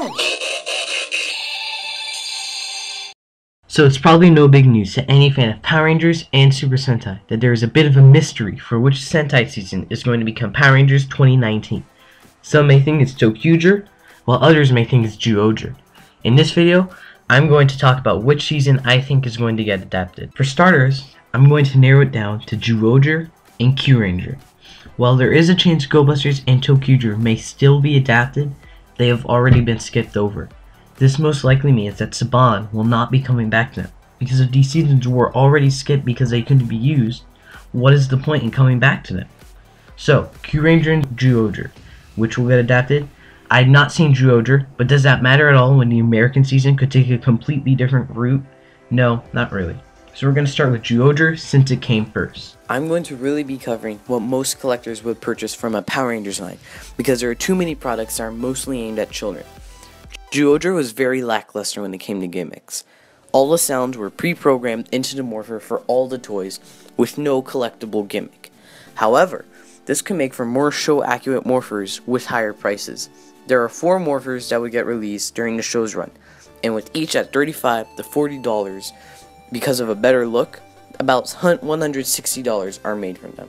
down! So it's probably no big news to any fan of Power Rangers and Super Sentai that there is a bit of a mystery for which Sentai season is going to become Power Rangers 2019. Some may think it's ToQger, while others may think it's Zyuohger. In this video, I'm going to talk about which season I think is going to get adapted. For starters, I'm going to narrow it down to Zyuohger and Kyuranger. While there is a chance Go Busters and ToQger may still be adapted, they have already been skipped over. This most likely means that Saban will not be coming back now. Because if these seasons were already skipped because they couldn't be used, what is the point in coming back to them? So, Kyuranger and Zyuohger, which will get adapted? I've not seen Zyuohger, but does that matter at all when the American season could take a completely different route? No, not really. So we're going to start with Zyuohger since it came first. I'm going to really be covering what most collectors would purchase from a Power Rangers line, because there are too many products that are mostly aimed at children. Zyuohger was very lackluster when it came to gimmicks. All the sounds were pre-programmed into the morpher for all the toys, with no collectible gimmick. However, this can make for more show-accurate morphers with higher prices. There are four morphers that would get released during the show's run, and with each at 35 to $40 because of a better look, about $160 are made from them.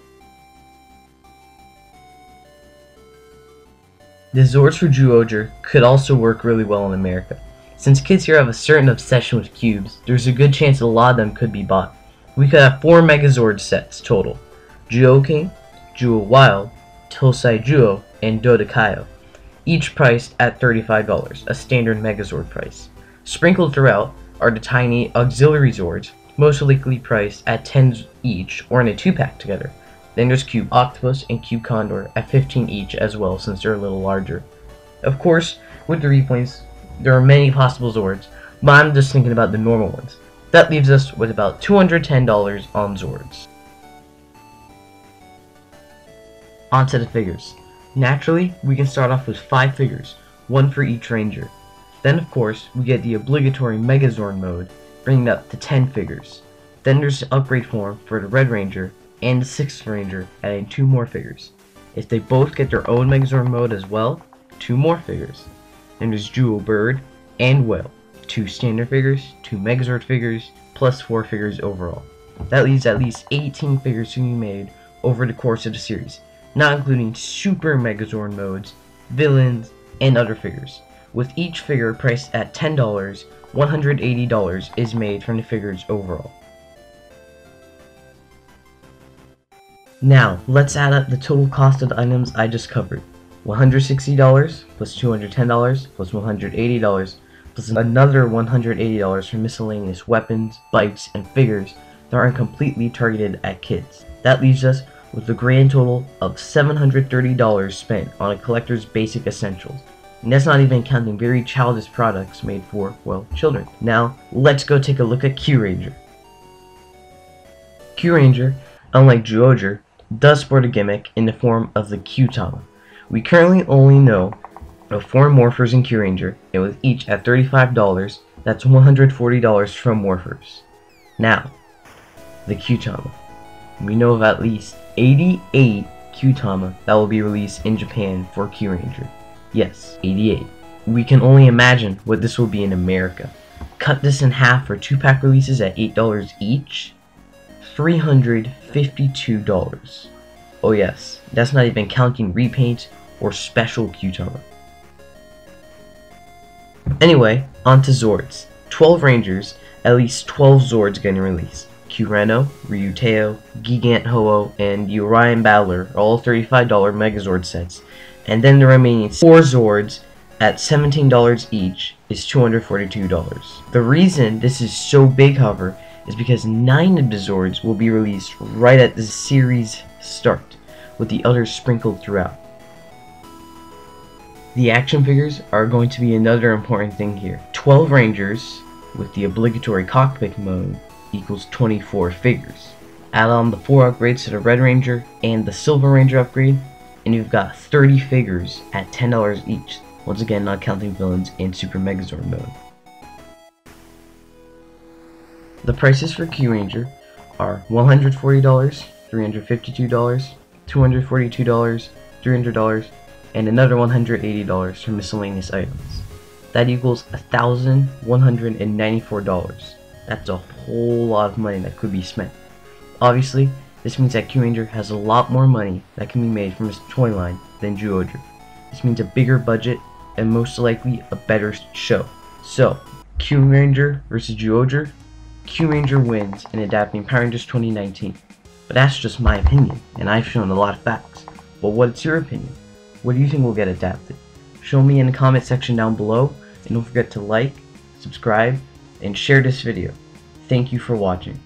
The Zords for Zyuohger could also work really well in America. Since kids here have a certain obsession with cubes, there's a good chance a lot of them could be bought. We could have 4 Megazord sets total. Zyuoh-King, Zyuoh Wild, Tousai Zyuoh, and Dodekai-Oh, each priced at $35, a standard Megazord price. Sprinkled throughout are the tiny auxiliary Zords, most likely priced at 10 each or in a 2-pack together. Then there's Cube Octopus and Cube Condor at 15 each as well since they're a little larger. Of course, with the reprints, there are many possible Zords, but I'm just thinking about the normal ones. That leaves us with about $210 on Zords. Onto the figures. Naturally, we can start off with 5 figures, one for each ranger. Then of course, we get the obligatory Megazord mode, bringing up to 10 figures. Then there's the upgrade form for the Red Ranger, and the 6th Ranger, adding 2 more figures. If they both get their own Megazord mode as well, 2 more figures. Then there's Jewel Bird and Whale, 2 standard figures, 2 Megazord figures, plus 4 figures overall. That leaves at least 18 figures to be made over the course of the series, not including Super Megazord modes, villains, and other figures. With each figure priced at $10, $180 is made from the figures overall. Now, let's add up the total cost of the items I just covered. $160 plus $210 plus $180 plus another $180 for miscellaneous weapons, bikes, and figures that aren't completely targeted at kids. That leaves us with a grand total of $730 spent on a collector's basic essentials. And that's not even counting very childish products made for, well, children. Now, let's go take a look at Kyuranger. Q Ranger, unlike Zyuohger, does sport a gimmick in the form of the Kyutama. We currently only know of 4 Morphers in Kyuranger, and with each at $35, that's $140 from Morphers. Now, the Kyutama. We know of at least 88 Kyutama that will be released in Japan for Kyuranger. Yes, 88. We can only imagine what this will be in America. Cut this in half for 2-pack releases at $8 each, $352. Oh yes, that's not even counting repaints or special Kyutama. Anyway, on to Zords. 12 Rangers, at least 12 Zords getting released. Kyurenoh, Ryutei-Oh, Gigant Ho-Oh, and Orion Battler are all $35 Megazord sets, and then the remaining 4 Zords at $17 each is $242. The reason this is so big, however, is because 9 of the Zords will be released right at the series start, with the others sprinkled throughout. The action figures are going to be another important thing here. 12 Rangers, with the obligatory cockpit mode, equals 24 figures. Add on the 4 upgrades to the Red Ranger and the Silver Ranger upgrade, and you've got 30 figures at $10 each, once again not counting villains and Super Megazord mode. The prices for Kyuranger are $140, $352, $242, $300, and another $180 for miscellaneous items. that equals $1,194. That's a whole lot of money that could be spent. Obviously, this means that Kyuranger has a lot more money that can be made from his toy line than Zyuohger. This means a bigger budget and most likely a better show. So, Kyuranger versus Zyuohger, Kyuranger wins in adapting Power Rangers 2019. But that's just my opinion, and I've shown a lot of facts. But what's your opinion? What do you think will get adapted? Show me in the comment section down below, and don't forget to like, subscribe, and share this video. Thank you for watching.